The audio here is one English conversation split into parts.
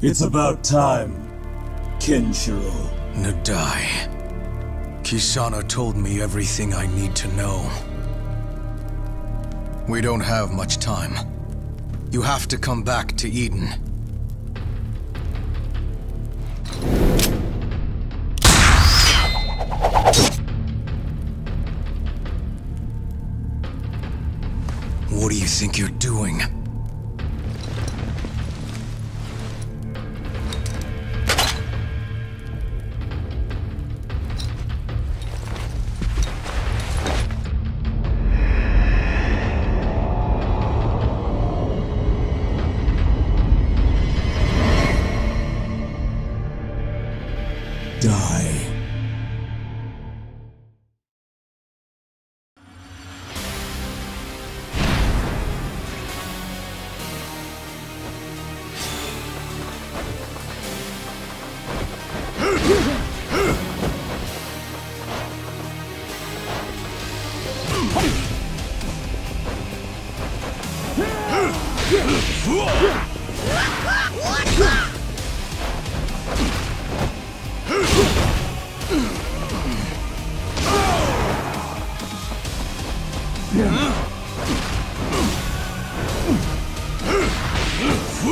It's about time, Kenshiro. Nadai. Xsana told me everything I need to know. We don't have much time. You have to come back to Eden. What do you think you're doing? Die. 北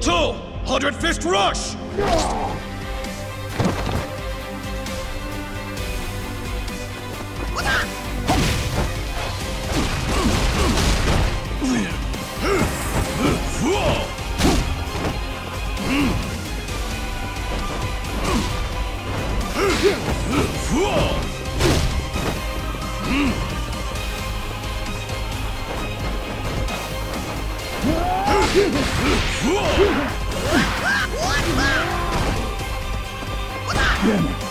斗。Hundred Fist Rush! Damn it.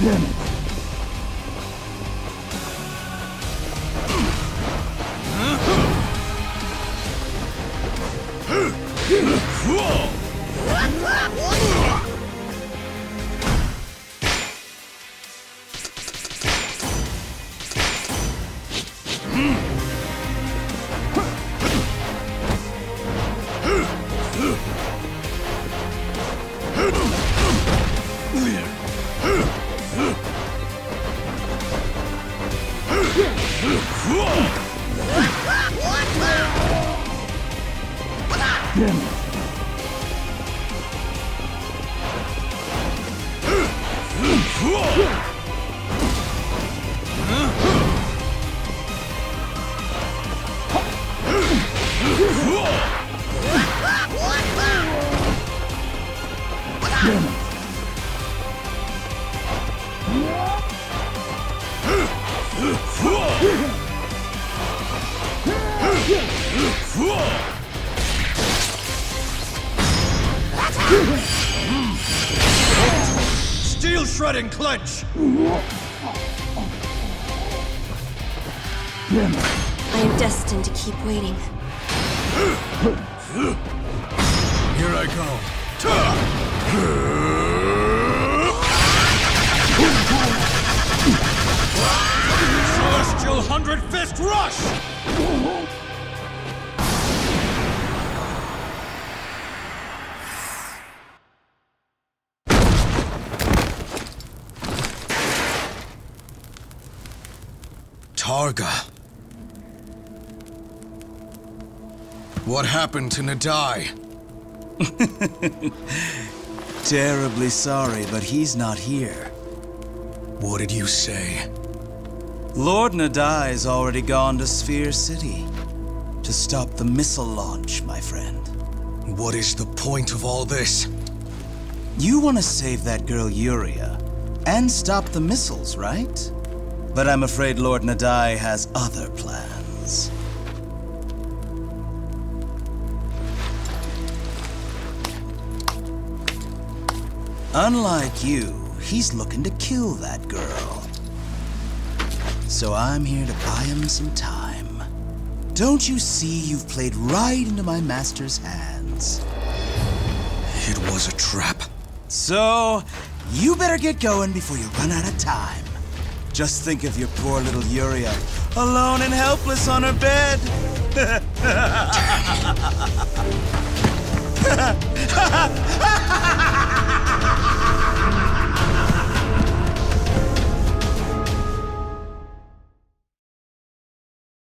Damn it. Damn Steel shredding clench! I am destined to keep waiting. Here I go. Celestial Hundred Fist Rush! Targa. What happened to Nadai? Terribly sorry, but he's not here. What did you say? Lord Nadai's already gone to Sphere City to stop the missile launch, my friend. What is the point of all this? You want to save that girl Yuria and stop the missiles, right? But I'm afraid Lord Nadai has other plans. Unlike you, he's looking to kill that girl. So I'm here to buy him some time. Don't you see you've played right into my master's hands? It was a trap. So, you better get going before you run out of time. Just think of your poor little Yuria, alone and helpless on her bed.